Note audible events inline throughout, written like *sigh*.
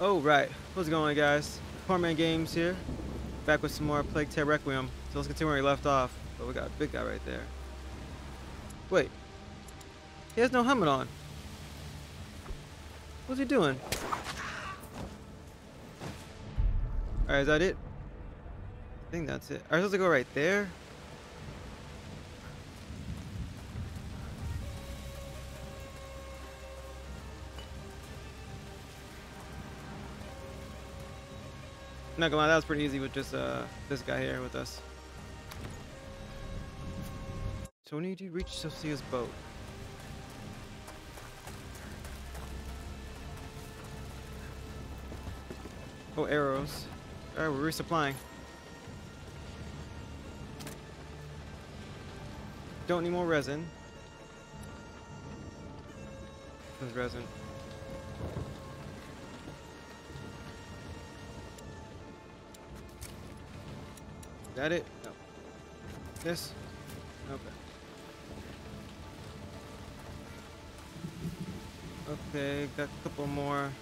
Oh, right. What's going on, guys? Poorman Games here. Back with some more Plague Tale Requiem. So let's continue where we left off. But we got a big guy right there. Wait. He has no helmet on. What's he doing? Alright, is that it? I think that's it. Are we supposed to go right there? Not gonna lie, that was pretty easy with just uh this guy here with us. So when did you reach Sophia's boat? Oh, arrows. Alright, we're resupplying. Don't need more resin. There's resin. Is that it? No. This? Okay. Okay, got a couple more.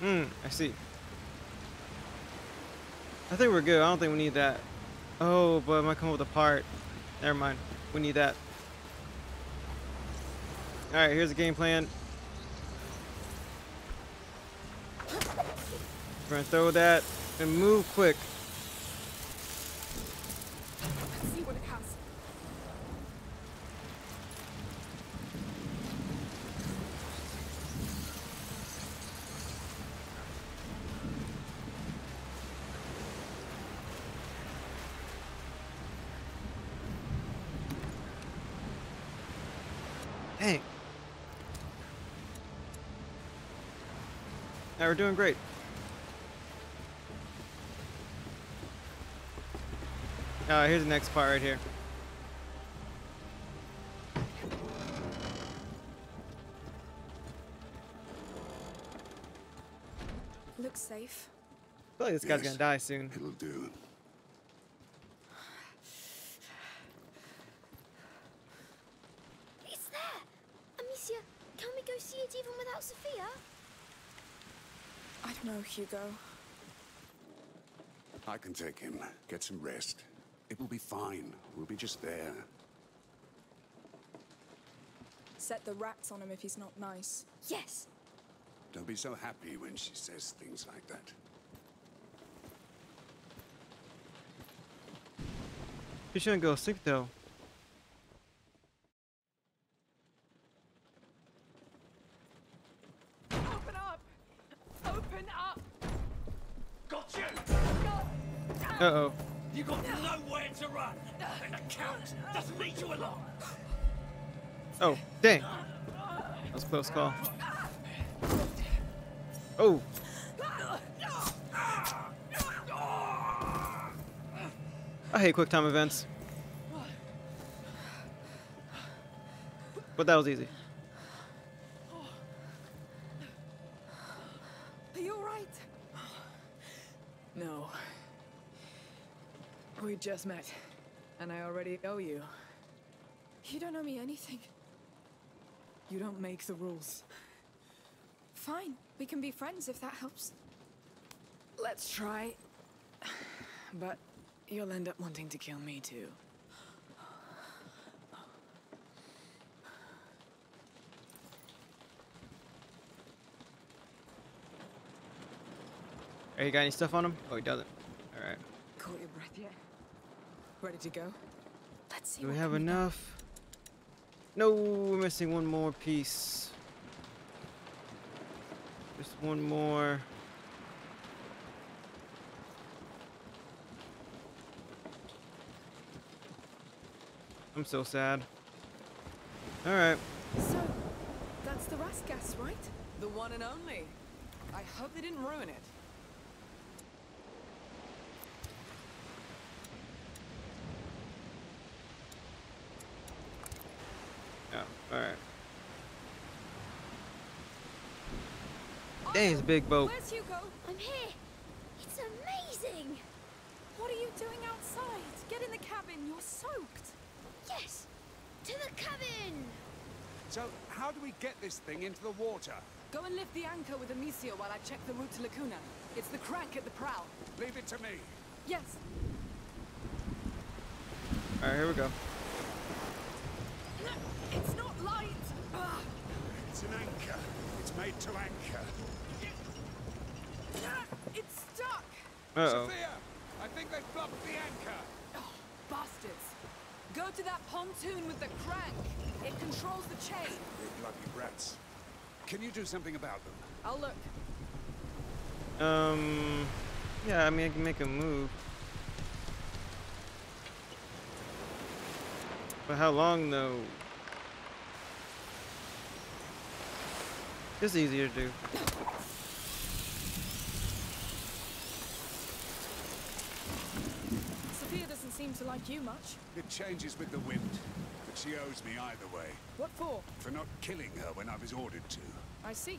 Hmm, I see. I think we're good. I don't think we need that. Oh, but I might come up with a part. Never mind. We need that. Alright, here's the game plan. We're gonna throw that and move quick. Let's see what it has. Dang. Now we're doing great. Uh, here's the next part right here. Looks safe. I feel like this guy's Yes. gonna die soon. It'll do. It's there! Amicia, can we go see it even without Sophia? I don't know, Hugo. I can take him. Get some rest. It will be fine. We'll be just there. Set the rats on him if he's not nice. Yes. Don't be so happy when she says things like that. He shouldn't go sick though. Oh, dang. That was a close call. Oh. I hate quick time events. But that was easy. Are you alright? No. We just met, and I already owe you. You don't owe me anything. You don't make the rules. Fine. We can be friends if that helps. Let's try. But you'll end up wanting to kill me too. Hey, you got any stuff on him? Oh, he doesn't. All right. Caught your breath yet? Ready to go? Let's see Do we have can done. enough? No, we're missing one more piece. Just one more. I'm so sad. All right. So, that's the Rasgas, right? The one and only. I hope they didn't ruin it. Yeah. All right. Dang, it's a big boat. Where's Hugo? I'm here. It's amazing. What are you doing outside? Get in the cabin. You're soaked. Yes. To the cabin. So, how do we get this thing into the water? Go and lift the anchor with Amicia while I check the route to La Cuna. It's the crank at the prow. Leave it to me. Yes. All right, here we go. It's not light. Ah, It's an anchor. It's made to anchor. It's stuck. Uh oh. Sophia! I think they've blocked the anchor. Oh, bastards. Go to that pontoon with the crank. It controls the chain. You bloody rats. Can you do something about them? I'll look. Um. Yeah, I mean, I can make a move. But how long though? This is easier to do. Sophia doesn't seem to like you much. It changes with the wind, but she owes me either way What for? for not killing her when I was ordered to. I see.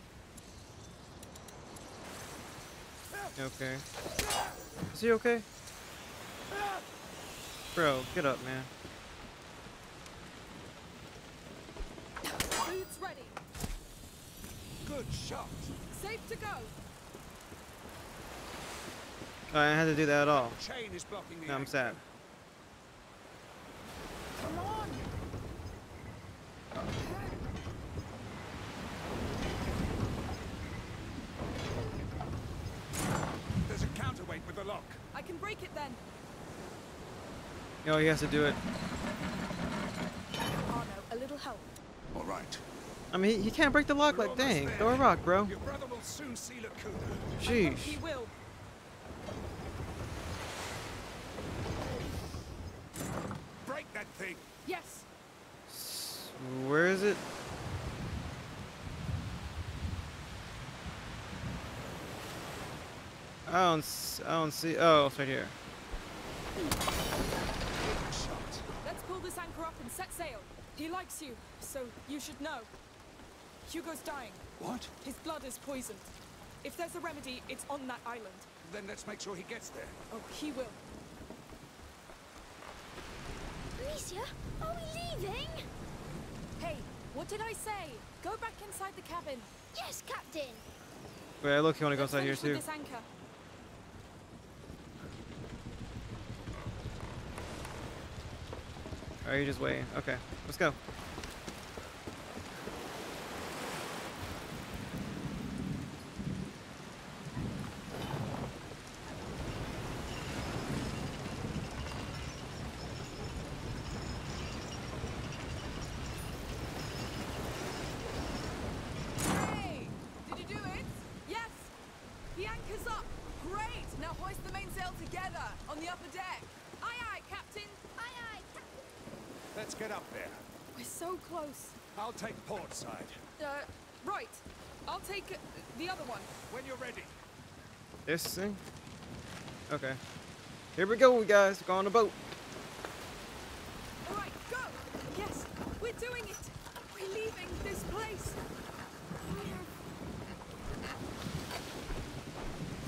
Okay. Is he okay? Bro, get up, man. Food's ready. Good shot. Safe to go. I didn't have to do that at all. Chain is blocking the No, I'm anchor. sad. Come on. There's a counterweight with the lock. I can break it then. Oh, he has to do it. Arnaud, a little help. All right. I mean, he, he can't break the lock We're like dang. there. Throw a rock, bro. Your brother will soon see La Cuna. I Sheesh. He will. Break that thing. Yes. Where is it? I don't, s- I don't see. Oh, it's right here. Set sail. He likes you, so you should know. Hugo's dying. What? His blood is poisoned. If there's a remedy, it's on that island. Then let's make sure he gets there. Oh, he will. Amicia, are we leaving? Hey, what did I say? Go back inside the cabin. Yes, Captain. Wait, look, he want to go inside here too. This anchor. Are you just waiting? Okay, let's go. Hey! Did you do it? Yes! The anchor's up! Great! Now hoist the mainsail together on the upper deck. Aye aye, Captain! Aye, aye, Captain. Let's get up there. We're so close. I'll take port side. Uh, right. I'll take uh, the other one. When you're ready. This thing? Okay. Here we go, we guys. Go on the boat. All right, go! Yes, we're doing it! We're leaving this place!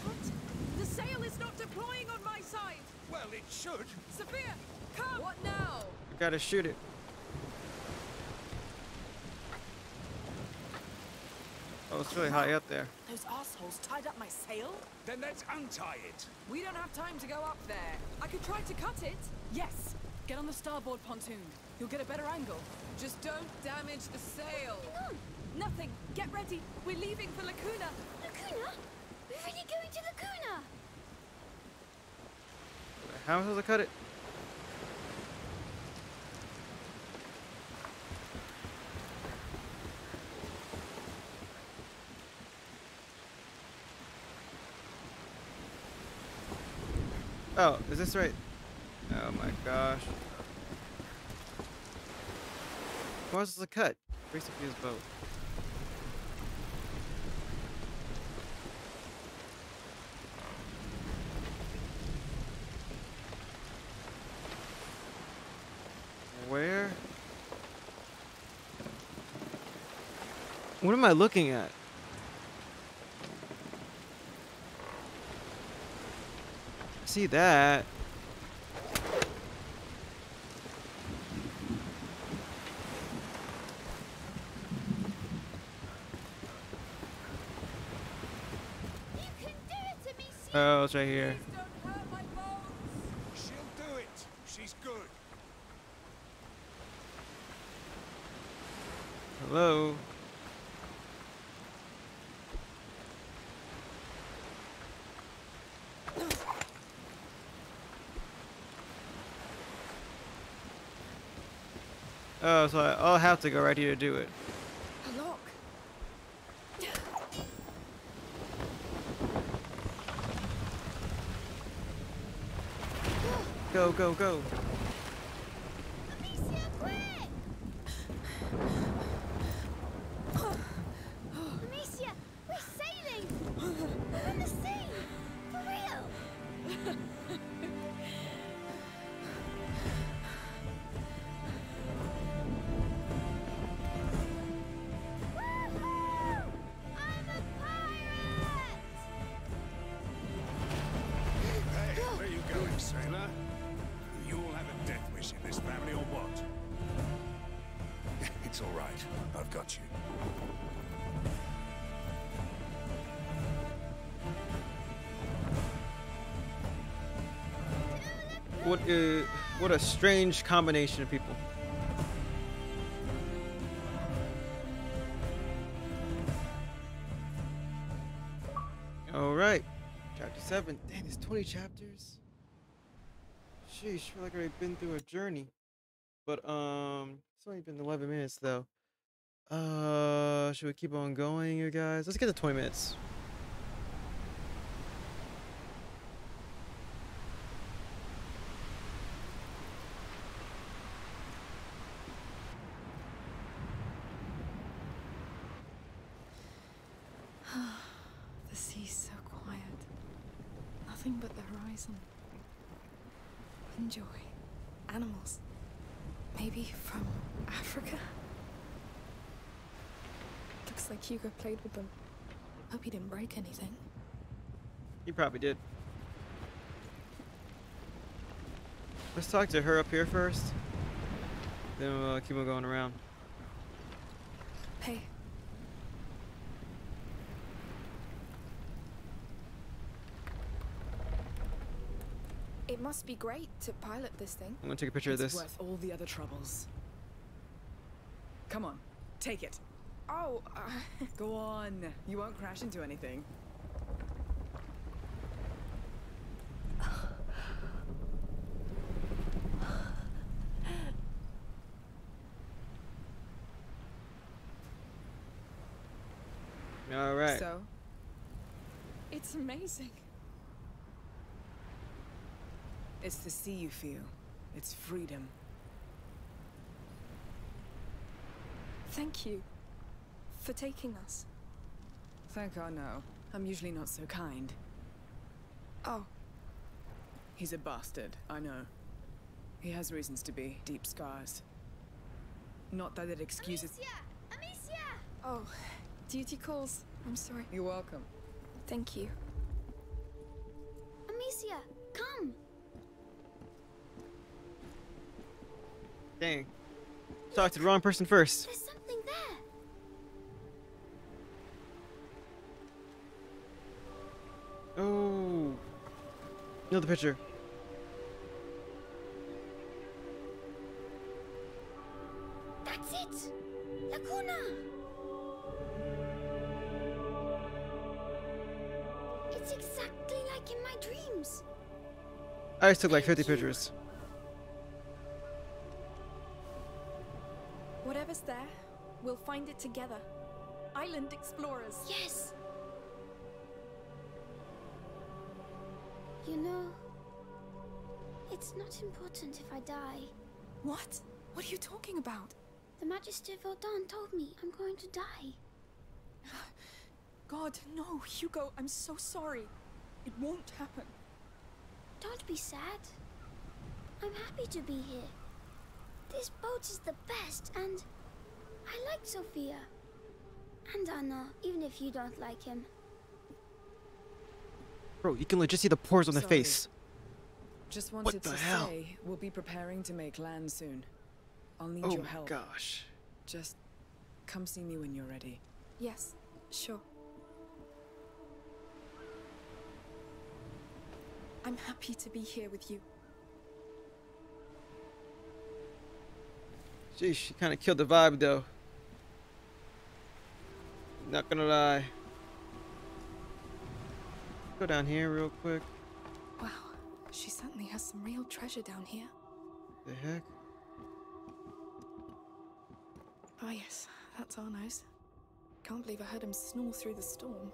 What? The sail is not deploying on my side! Well, it should. Sophia, come! What now? We gotta shoot it. Oh, it's really high up there. Those assholes tied up my sail? Then let's untie it. We don't have time to go up there. I could try to cut it. Yes. Get on the starboard pontoon. You'll get a better angle. Just don't damage the sail. Hang on. Nothing. Get ready. We're leaving for La Cuna. Lacuna? We're really going to La Cuna. How am I supposed to cut it? Oh, is this right? Oh my gosh. What's the cut? Basically his boat. Where? What am I looking at? See that. You can do it, Amicia! Oh, it's right here. Please don't hurt my bones. She'll do it. She's good. Hello. Oh, so I, I'll have to go right here to do it. A lock. Go, go, go. Family or what? *laughs* it's all right. I've got you. What uh, what a strange combination of people. All right, chapter seven. Dang, there's 20 chapters. Sheesh, feel like I've already been through a journey. But um, it's only been 11 minutes though. Uh, should we keep on going, you guys? Let's get to 20 minutes. *sighs* The sea's so quiet. Nothing but the horizon. Enjoy. Animals. Maybe from Africa? Looks like Hugo played with them. Hope he didn't break anything. He probably did. Let's talk to her up here first. Then we'll uh, keep on going around. Hey. It must be great to pilot this thing. I'm gonna take a picture of this. worth all the other troubles. Come on, take it. Oh, uh, *laughs* Go on. You won't crash into anything. All right. So, it's amazing. It's the sea you feel. It's freedom. Thank you for taking us. Thank God, no. I'm usually not so kind. Oh, He's a bastard, I know. He has reasons to be. Deep scars. Not that it excuses. Amicia! Amicia! oh, duty calls. I'm sorry. You're welcome. Thank you. Dang. Talk to the wrong person first. There's something there! Oh. Another picture. That's it! La Cuna! It's exactly like in my dreams. I just took like Thank 50 you. pictures. Whatever's there, we'll find it together. Island explorers. Yes! You know, it's not important if I die. What? What are you talking about? The Magister Vaudin told me I'm going to die. *sighs* God, no, Hugo, I'm so sorry. It won't happen. Don't be sad. I'm happy to be here. This boat is the best, and I like Sophia. And Anna, even if you don't like him. Bro, you can legit see the pores on their Sorry. face. Just wanted the to hell? say, we'll be preparing to make land soon. I'll need Oh your my help. gosh. Just come see me when you're ready. Yes, sure. I'm happy to be here with you. Jeez, she kind of killed the vibe though. Not gonna lie. Go down here real quick. Wow, she certainly has some real treasure down here. The heck? Ah, yes, that's Arnaud's. Can't believe I heard him snore through the storm.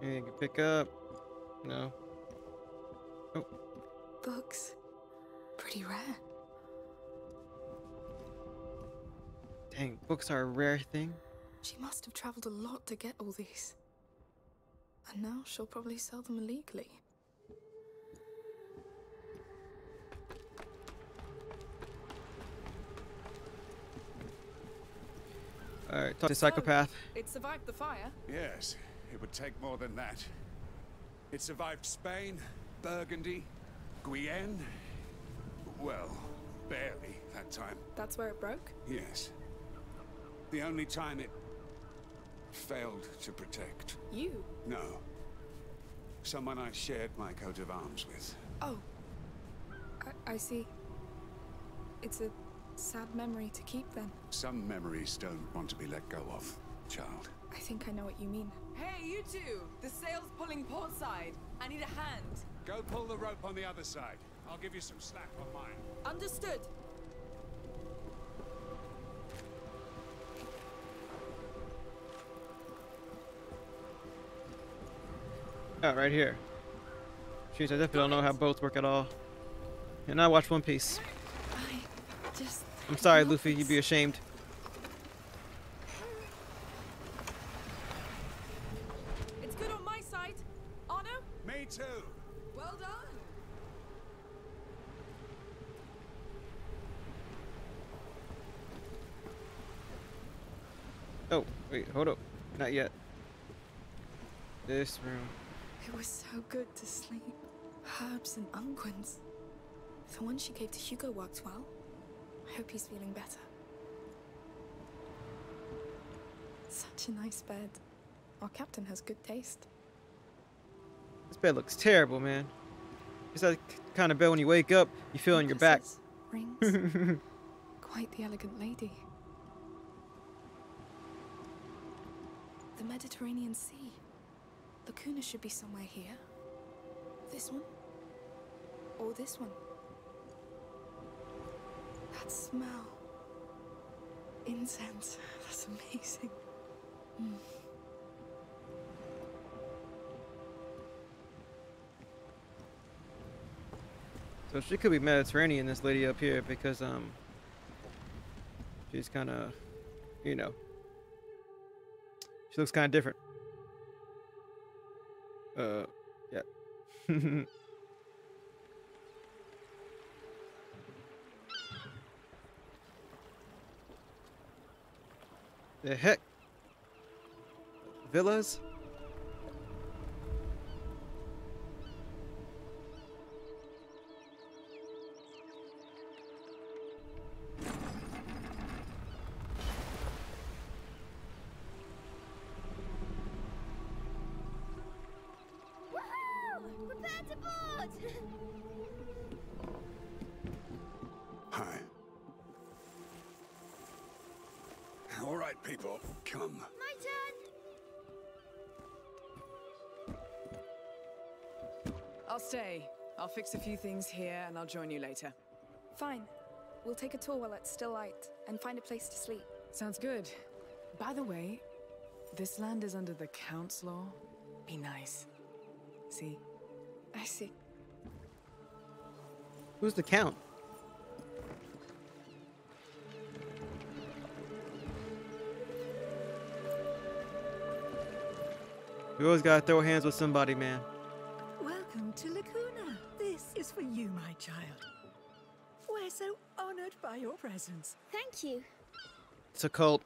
Anything you can pick up? No. Oh. Books. Pretty rare. Dang, books are a rare thing. She must have traveled a lot to get all these. And now she'll probably sell them illegally. Alright, talk to psychopath. It survived the fire. Yes, it would take more than that. It survived Spain, Burgundy, Guyenne. Well, barely that time. That's where it broke? Yes. The only time it failed to protect. You? No. Someone I shared my coat of arms with. Oh. I, I see. It's a sad memory to keep then. Some memories don't want to be let go of, child. I think I know what you mean. Hey, you two! The sail's pulling port side. I need a hand. Go pull the rope on the other side. I'll give you some slack on mine. Understood. Oh, right here. Jeez, I definitely don't know how boats work at all. And I watch One Piece. I just. I'm sorry, Luffy. You'd be ashamed. It's good on my side. Arnaud? Me too. Well done. Oh, wait, hold up. Not yet. This room. It was so good to sleep. Herbs and unguents. The one she gave to Hugo worked well. I hope he's feeling better. Such a nice bed. Our captain has good taste. This bed looks terrible, man. It's that kind of bed when you wake up, you feel on your back. Rings. *laughs* Quite the elegant lady. The Mediterranean Sea. La Cuna should be somewhere here. This one? Or this one? That smell. Incense. *laughs* That's amazing. Mm. So she could be Mediterranean, this lady up here, because um, she's kind of, you know, looks kind of different. Uh, yeah. *laughs* the heck? Villas? Right, people, come. My turn! I'll stay. I'll fix a few things here and I'll join you later. Fine. We'll take a tour while it's still light and find a place to sleep. Sounds good. By the way, this land is under the Count's law. Be nice. See? I see. Who's the count? We always gotta throw hands with somebody, man. Welcome to La Cuna. This is for you, my child. We're so honored by your presence. Thank you. It's a cult.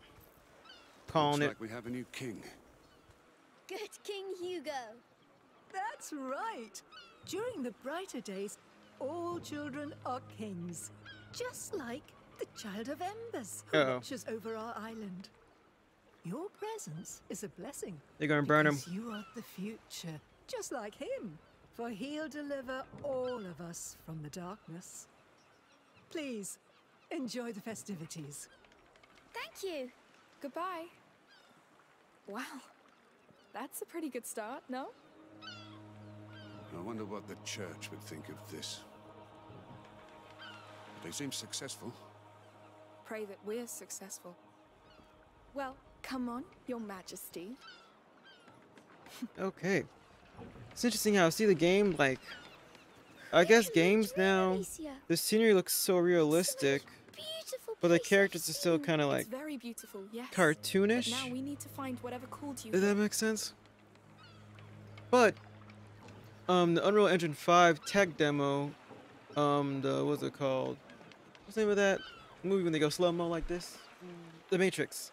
Calling Looks it. like we have a new king. Good King Hugo. That's right. During the brighter days, all children are kings. Just like the Child of Embers who Uh-oh. watches over our island. Your presence is a blessing. They're gonna burn him. because You are the future, just like him. For he'll deliver all of us from the darkness. Please, enjoy the festivities. Thank you. Goodbye. Wow. That's a pretty good start, no? I wonder what the church would think of this. They seem successful. Pray that we're successful. Well, come on, Your Majesty. Okay. It's interesting how I see the game like. I guess games now. The scenery looks so realistic, but the characters are still kind of like very beautiful, yes. cartoonish. But now we need to find whatever called you. Does that make sense? But um the Unreal Engine 5 tech demo, um the what's it called? What's the name of that movie when they go slow-mo like this? The Matrix.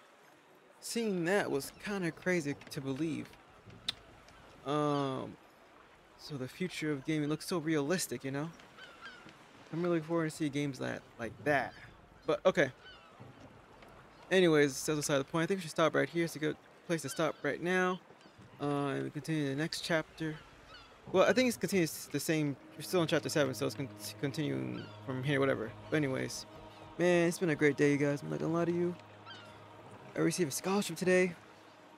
Seeing that was kind of crazy to believe. Um so the future of gaming looks so realistic, you know? I'm really looking forward to see games that like that. But okay. Anyways, that's aside the point. I think we should stop right here. It's a good place to stop right now. Uh, and we continue the next chapter. Well, I think it's continues the same. We're still in chapter seven, so it's con- continuing from here, whatever. But anyways, man, it's been a great day, you guys. I'm not gonna lie to you. I received a scholarship today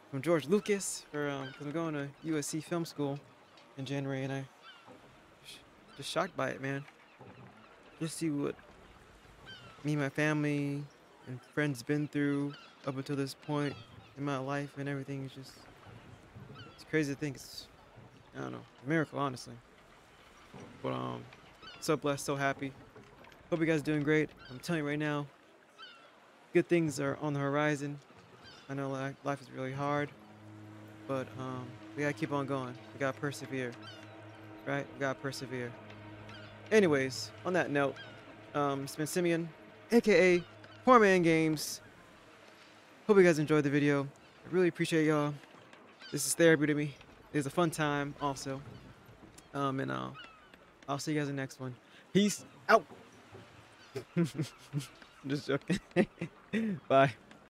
from George Lucas for um, I'm going to USC Film School in January, and I sh- just shocked by it, man. Just see what me my family and friends been through up until this point in my life and everything is just it's crazy to think it's I don't know a miracle honestly. But um so blessed so happy. Hope you guys doing great. I'm telling you right now good things are on the horizon I know life is really hard but um we gotta keep on going we gotta persevere right we gotta persevere anyways on that note um it's been Simeon aka Poor Man Games. Hope you guys enjoyed the video. I really appreciate y'all. This is therapy to me. It was a fun time also. Um, and uh, I'll see you guys in the next one. Peace out. *laughs* Just joking. *laughs* Bye.